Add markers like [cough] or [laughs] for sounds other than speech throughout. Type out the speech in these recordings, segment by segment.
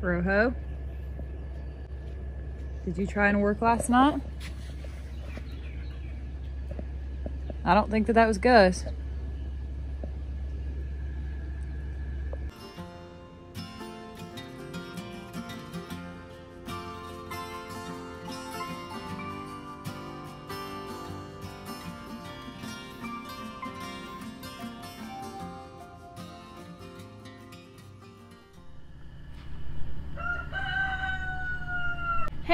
Rojo, did you try and work last night? I don't think that that was Gus.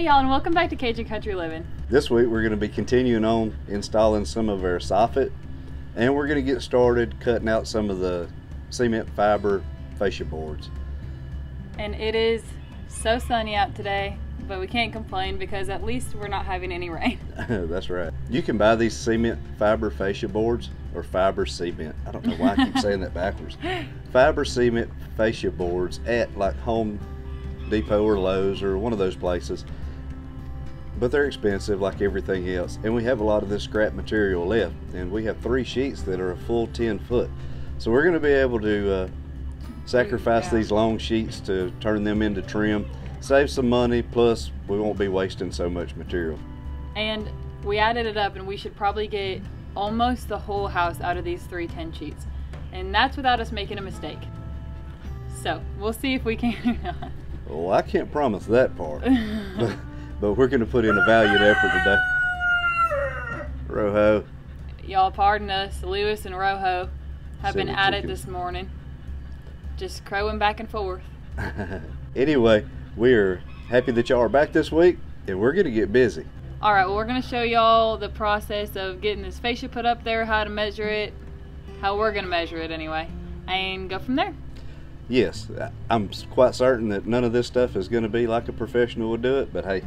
Hey y'all and welcome back to Cajun Country Living. This week we're going to be continuing on installing some of our soffit and we're going to get started cutting out some of the cement fiber fascia boards. And it is so sunny out today, but we can't complain because at least we're not having any rain. [laughs] That's right. You can buy these cement fiber fascia boards or fiber cement. I don't know why I keep [laughs] saying that backwards. Fiber cement fascia boards at like Home Depot or Lowe's or one of those places but they're expensive like everything else. And we have a lot of this scrap material left. And we have three sheets that are a full 10 foot. So we're going to be able to uh, sacrifice yeah. these long sheets to turn them into trim, save some money, plus we won't be wasting so much material. And we added it up and we should probably get almost the whole house out of these three 10 sheets. And that's without us making a mistake. So we'll see if we can [laughs] or not. Well, I can't promise that part. [laughs] but we're going to put in a valiant effort today. Rojo. Y'all pardon us, Lewis and Rojo have been at it this morning. Just crowing back and forth. [laughs] anyway, we're happy that y'all are back this week and we're going to get busy. All right, well, we're going to show y'all the process of getting this fascia put up there, how to measure it, how we're going to measure it anyway, and go from there. Yes, I'm quite certain that none of this stuff is going to be like a professional would do it, but hey,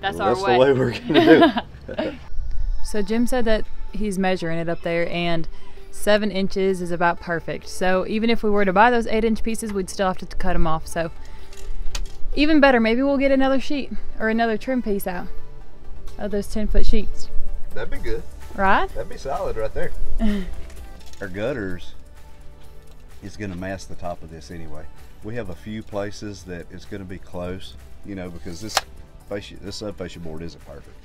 that's well, our that's way. the way we're gonna do [laughs] so Jim said that he's measuring it up there and seven inches is about perfect. So even if we were to buy those eight inch pieces, we'd still have to cut them off. So even better, maybe we'll get another sheet or another trim piece out of those 10 foot sheets. That'd be good. Right? That'd be solid right there. [laughs] Our gutters is gonna mask the top of this anyway. We have a few places that it's gonna be close, you know, because this fascia, this subfascia board isn't perfect.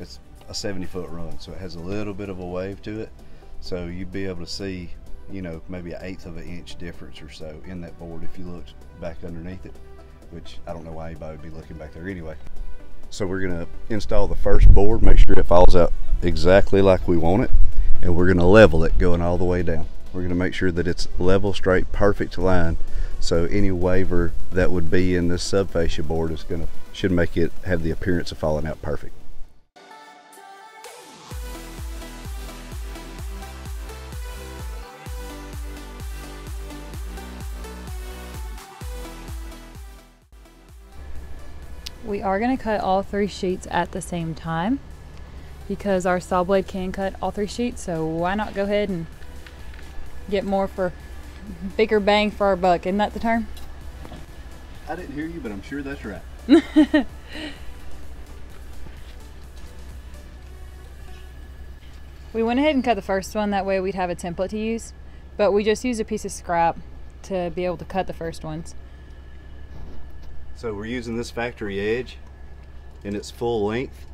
It's a 70 foot run, so it has a little bit of a wave to it. So you'd be able to see, you know, maybe an eighth of an inch difference or so in that board if you looked back underneath it, which I don't know why anybody would be looking back there anyway. So we're gonna install the first board, make sure it falls out exactly like we want it, and we're gonna level it going all the way down. We're gonna make sure that it's level, straight, perfect line so any waver that would be in this subfascia board is gonna should make it have the appearance of falling out perfect. We are going to cut all three sheets at the same time because our saw blade can cut all three sheets so why not go ahead and get more for bigger bang for our buck isn't that the term I didn't hear you but I'm sure that's right we went ahead and cut the first one, that way we'd have a template to use. But we just used a piece of scrap to be able to cut the first ones. So we're using this factory edge in its full length.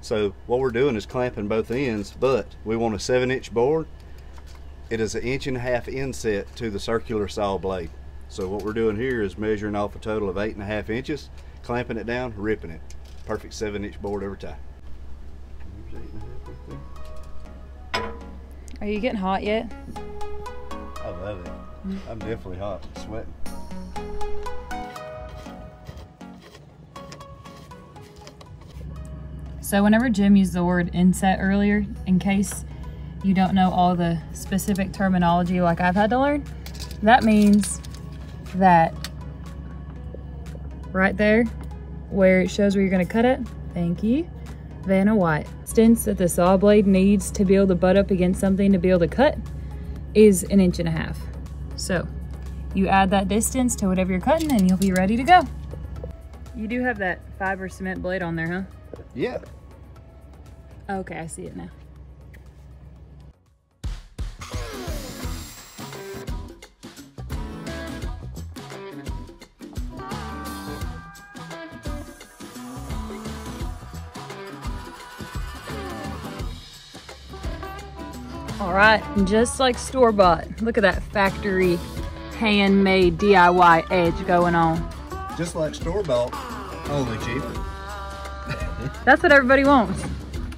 So what we're doing is clamping both ends, but we want a seven inch board. It is an inch and a half inset to the circular saw blade. So what we're doing here is measuring off a total of eight and a half inches clamping it down, ripping it. Perfect seven inch board every time. Are you getting hot yet? I love it. Mm-hmm. I'm definitely hot, I'm sweating. So whenever Jim used the word inset earlier, in case you don't know all the specific terminology like I've had to learn, that means that right there where it shows where you're gonna cut it. Thank you. Vanna White. Distance that the saw blade needs to be able to butt up against something to be able to cut is an inch and a half. So you add that distance to whatever you're cutting and you'll be ready to go. You do have that fiber cement blade on there, huh? Yeah. Okay, I see it now. All right, just like store-bought. Look at that factory handmade DIY edge going on. Just like store-bought, only cheaper. That's what everybody wants.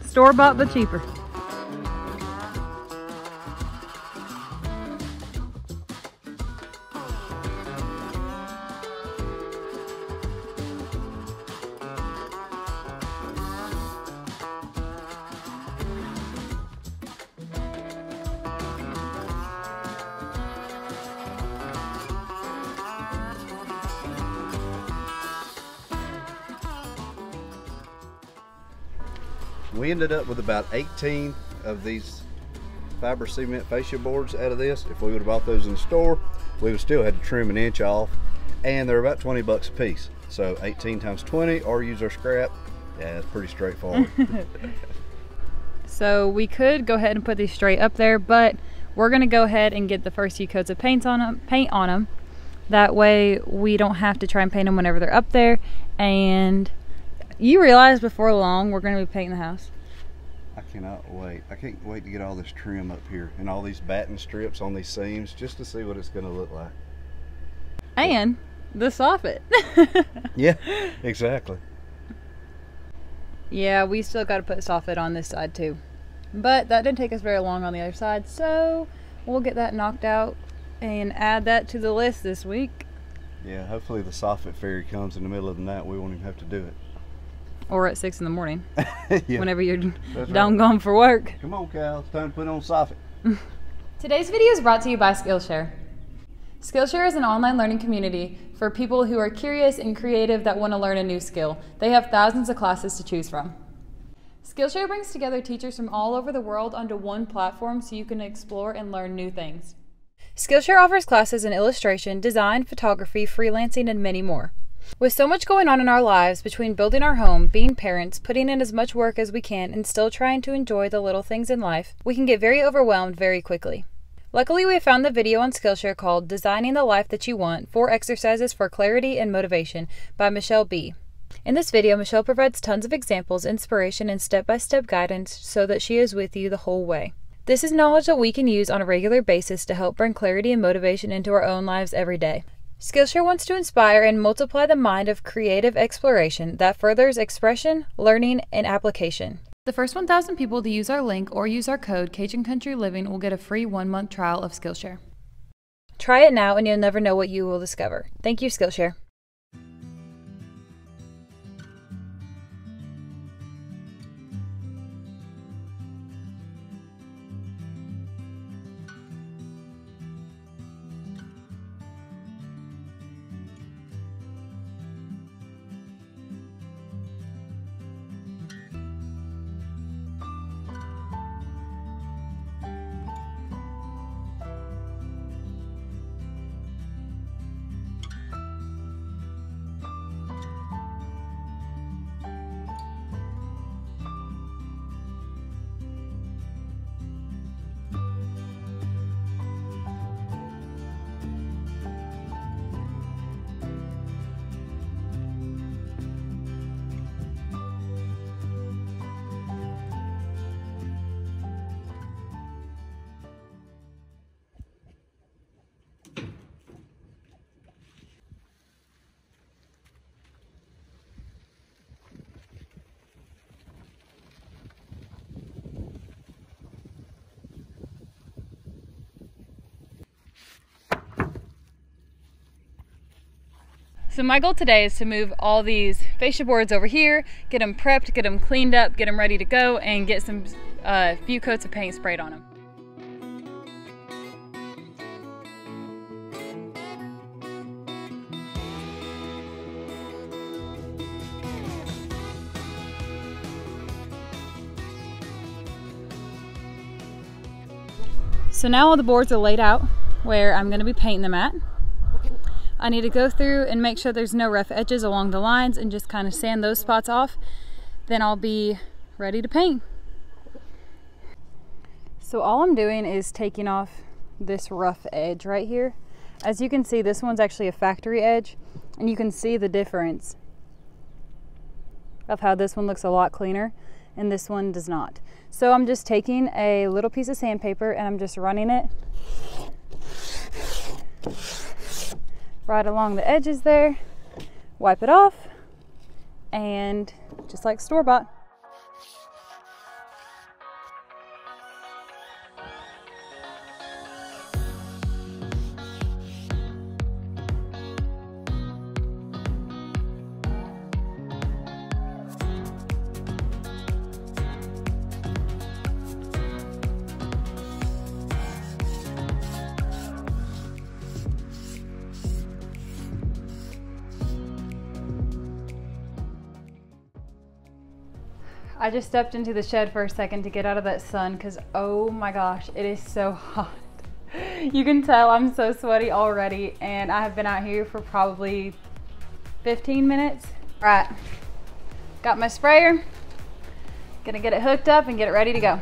Store-bought but cheaper. We ended up with about 18 of these fiber cement fascia boards out of this. If we would have bought those in the store, we would still had to trim an inch off and they're about 20 bucks a piece. So 18 times 20 or use our scrap. Yeah, it's pretty straightforward. [laughs] so we could go ahead and put these straight up there, but we're gonna go ahead and get the first few coats of paint on them, paint on them. That way we don't have to try and paint them whenever they're up there and you realize before long we're going to be painting the house. I cannot wait. I can't wait to get all this trim up here and all these batten strips on these seams just to see what it's going to look like. And the soffit. [laughs] yeah, exactly. Yeah, we still got to put soffit on this side too. But that didn't take us very long on the other side, so we'll get that knocked out and add that to the list this week. Yeah, hopefully the soffit fairy comes in the middle of the night. We won't even have to do it or at six in the morning. [laughs] yeah. Whenever you're That's down right. gone for work. Come on, Cal. It's time to put on soffit. [laughs] Today's video is brought to you by Skillshare. Skillshare is an online learning community for people who are curious and creative that want to learn a new skill. They have thousands of classes to choose from. Skillshare brings together teachers from all over the world onto one platform so you can explore and learn new things. Skillshare offers classes in illustration, design, photography, freelancing, and many more. With so much going on in our lives between building our home, being parents, putting in as much work as we can, and still trying to enjoy the little things in life, we can get very overwhelmed very quickly. Luckily, we found the video on Skillshare called Designing the Life That You Want Four Exercises for Clarity and Motivation by Michelle B. In this video, Michelle provides tons of examples, inspiration, and step by step guidance so that she is with you the whole way. This is knowledge that we can use on a regular basis to help bring clarity and motivation into our own lives every day. Skillshare wants to inspire and multiply the mind of creative exploration that furthers expression, learning, and application. The first 1,000 people to use our link or use our code Cajun Country Living will get a free one month trial of Skillshare. Try it now and you'll never know what you will discover. Thank you, Skillshare. So my goal today is to move all these fascia boards over here, get them prepped, get them cleaned up, get them ready to go, and get some uh, few coats of paint sprayed on them. So now all the boards are laid out where I'm going to be painting them at. I need to go through and make sure there's no rough edges along the lines and just kind of sand those spots off. Then I'll be ready to paint. So all I'm doing is taking off this rough edge right here. As you can see, this one's actually a factory edge and you can see the difference of how this one looks a lot cleaner and this one does not. So I'm just taking a little piece of sandpaper and I'm just running it right along the edges there, wipe it off, and just like store-bought. I just stepped into the shed for a second to get out of that sun because oh my gosh, it is so hot. [laughs] You can tell I'm so sweaty already and I have been out here for probably 15 minutes. All right, got my sprayer. Gonna get it hooked up and get it ready to go.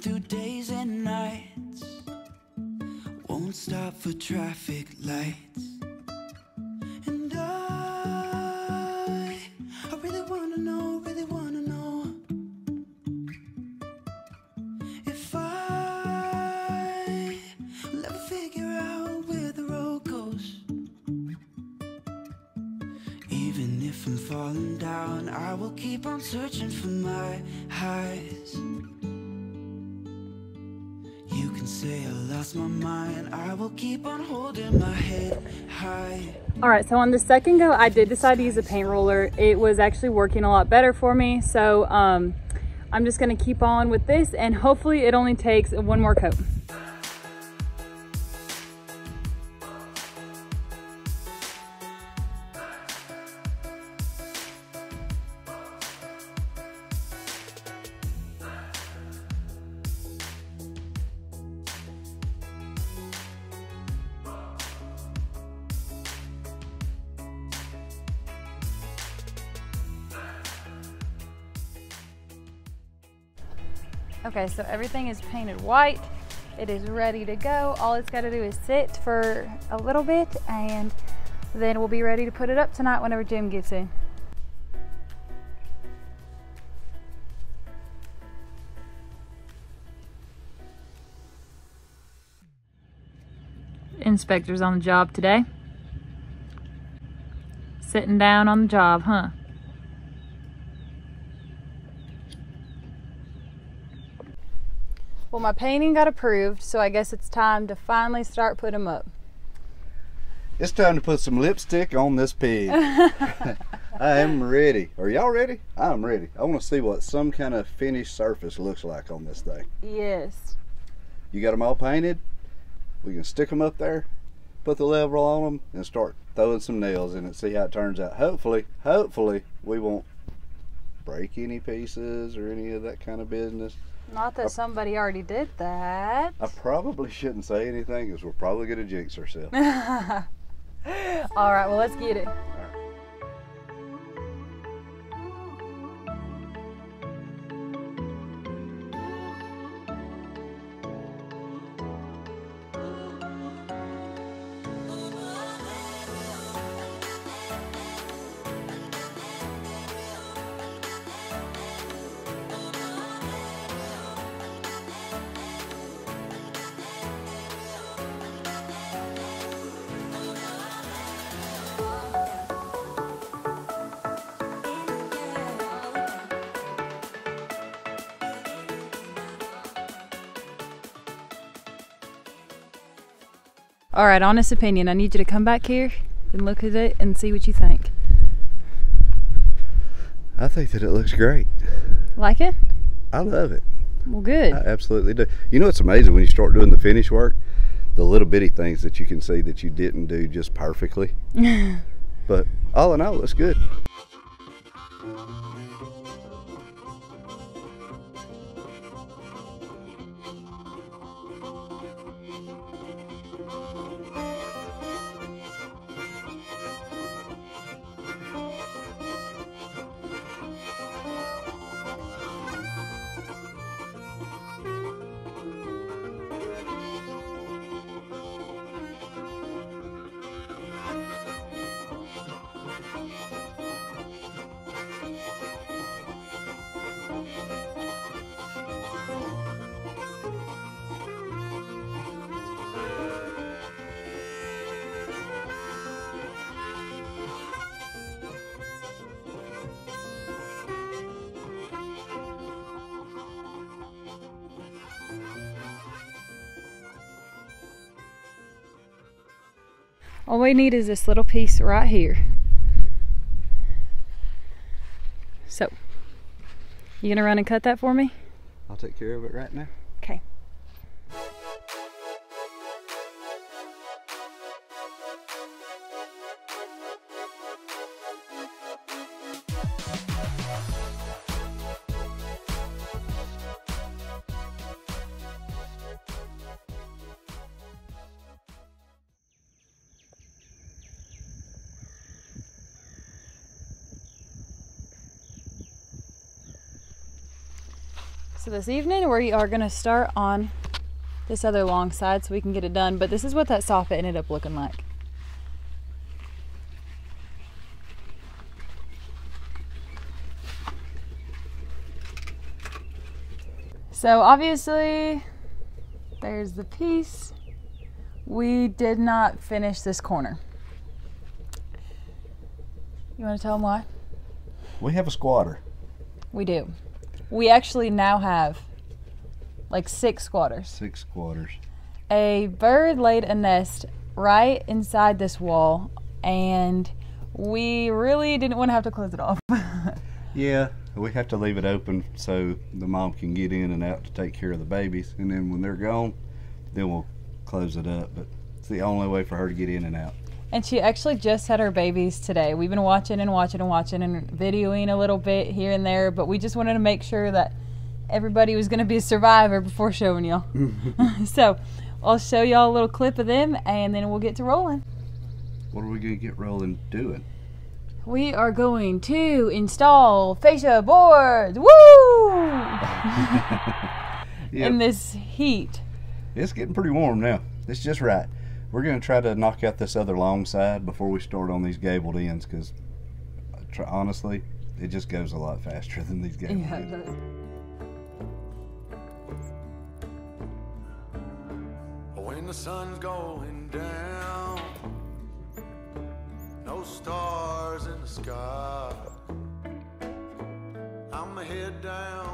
Through days and nights, won't stop for traffic lights. All right, so on the second go, I did decide to use a paint roller. It was actually working a lot better for me. So um, I'm just gonna keep on with this and hopefully it only takes one more coat. Okay, so everything is painted white. It is ready to go. All it's gotta do is sit for a little bit and then we'll be ready to put it up tonight whenever Jim gets in. Inspector's on the job today. Sitting down on the job, huh? My painting got approved, so I guess it's time to finally start putting them up. It's time to put some lipstick on this pig. [laughs] [laughs] I am ready. Are y'all ready? I'm ready. I want to see what some kind of finished surface looks like on this thing. Yes. You got them all painted? We can stick them up there, put the level on them, and start throwing some nails in it. See how it turns out. Hopefully, hopefully, we won't break any pieces or any of that kind of business. Not that somebody already did that. I probably shouldn't say anything because we're probably going to jinx ourselves. [laughs] All right, well, let's get it. All right, honest opinion. I need you to come back here and look at it and see what you think. I think that it looks great. Like it? I love it. Well, good. I absolutely do. You know, it's amazing when you start doing the finish work, the little bitty things that you can see that you didn't do just perfectly. [laughs] but all in all, it's good. All we need is this little piece right here. So, you gonna run and cut that for me? I'll take care of it right now. This evening we are gonna start on this other long side so we can get it done. But this is what that soffit ended up looking like. So obviously there's the piece. We did not finish this corner. You want to tell them why? We have a squatter. We do. We actually now have like six squatters. Six squatters. A bird laid a nest right inside this wall, and we really didn't want to have to close it off. [laughs] Yeah, we have to leave it open so the mom can get in and out to take care of the babies. And then when they're gone, then we'll close it up. But it's the only way for her to get in and out. And she actually just had her babies today. We've been watching and watching and watching and videoing a little bit here and there, but we just wanted to make sure that everybody was going to be a survivor before showing y'all. [laughs] [laughs] so I'll show y'all a little clip of them, and then we'll get to rolling. What are we going to get rolling doing? We are going to install fascia boards. Woo! Yeah, [laughs] In this heat. it's getting pretty warm now. It's just right. We're going to try to knock out this other long side before we start on these gabled ends because uh, honestly, it just goes a lot faster than these gabled ends. When the sun's going down, no stars in the sky. I'ma head down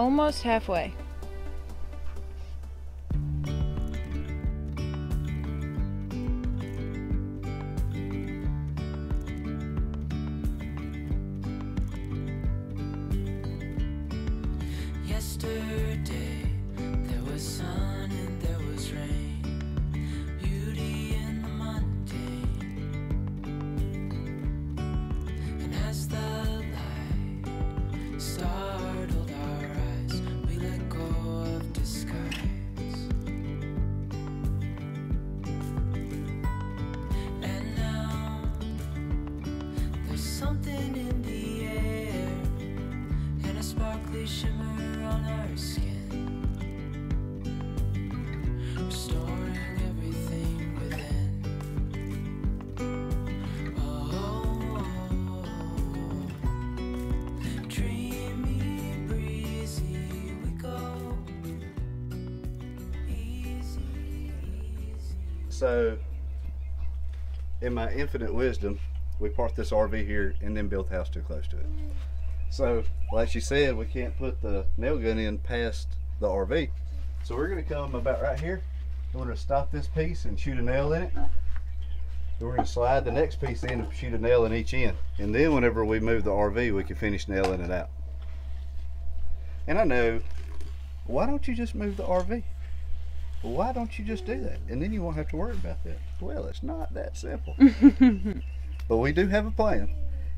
Almost halfway. So, in my infinite wisdom, we parked this RV here and then built the house too close to it. So, like she said, we can't put the nail gun in past the RV. So we're gonna come about right here. We're gonna stop this piece and shoot a nail in it. We're gonna slide the next piece in and shoot a nail in each end. And then whenever we move the RV, we can finish nailing it out. And I know, why don't you just move the RV? Well, why don't you just do that? And then you won't have to worry about that. Well, it's not that simple. [laughs] but we do have a plan.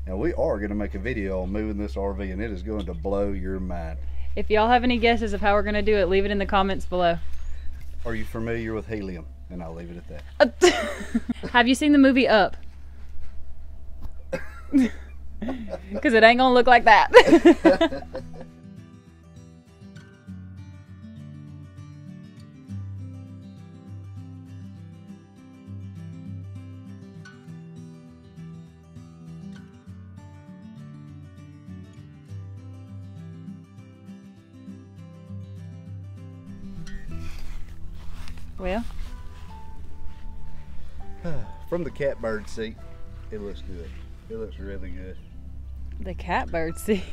And we are going to make a video on moving this RV, and it is going to blow your mind. If y'all have any guesses of how we're going to do it, leave it in the comments below. Are you familiar with helium? and I'll leave it at that. Uh, [laughs] have you seen the movie Up? [laughs] Because it ain't gonna look like that. Well, [sighs] From the catbird seat, it looks good. It looks really good. the catbird seat.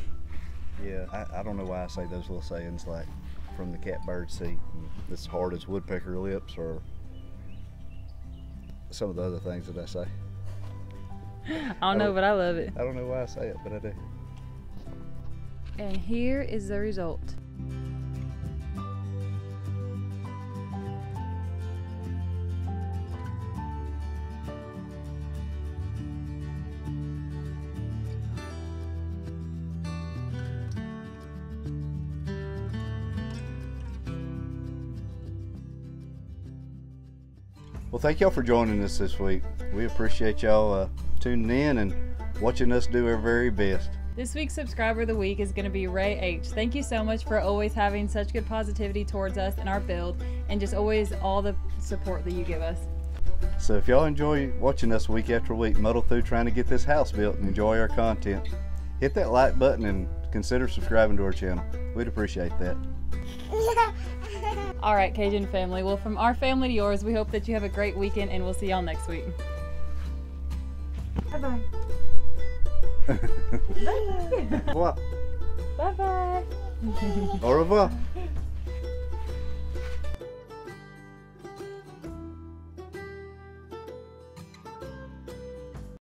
Yeah, I, I don't know why I say those little sayings like from the catbird seat, and as hard as woodpecker lips, or some of the other things that I say. I don't know, but I love it. I don't know why I say it, but I do. And here is the result. Well, thank y'all for joining us this week. We appreciate y'all uh, tuning in and watching us do our very best. This week's subscriber of the week is going to be Ray H. Thank you so much for always having such good positivity towards us and our build, and just always all the support that you give us. So if y'all enjoy watching us week after week muddle through trying to get this house built and enjoy our content, hit that like button and consider subscribing to our channel. We'd appreciate that. [laughs] All right, Cajun family. Well, from our family to yours, we hope that you have a great weekend, and we'll see y'all next week. Bye [laughs] bye. Au revoir. Bye bye. Au revoir.